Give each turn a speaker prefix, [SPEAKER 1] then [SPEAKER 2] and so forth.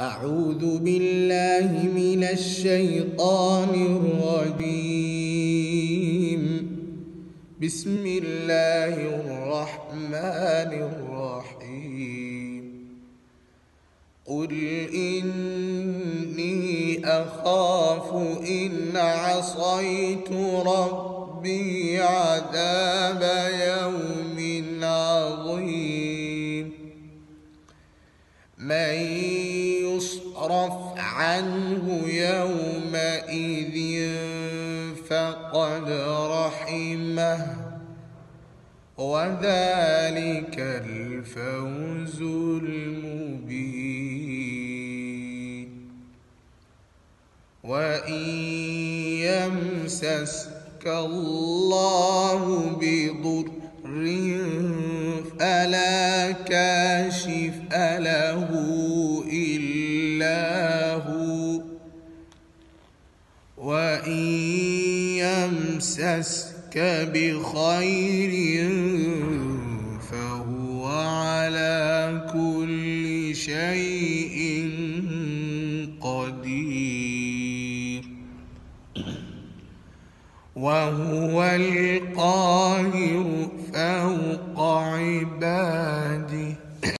[SPEAKER 1] أعوذ بالله من الشيطان الرجيم. بسم الله الرحمن الرحيم. قل إني أخاف إن عصيت ربي عذاب يوم عظيم. من يصرف عنه يومئذ فقد رحمه. وذلك الفوز المبين. وإن يمسسك الله بضر فلا كاشف له إلا وإن يمسسك بخير فهو على كل شيء قدير وهو القاهر فوق عباده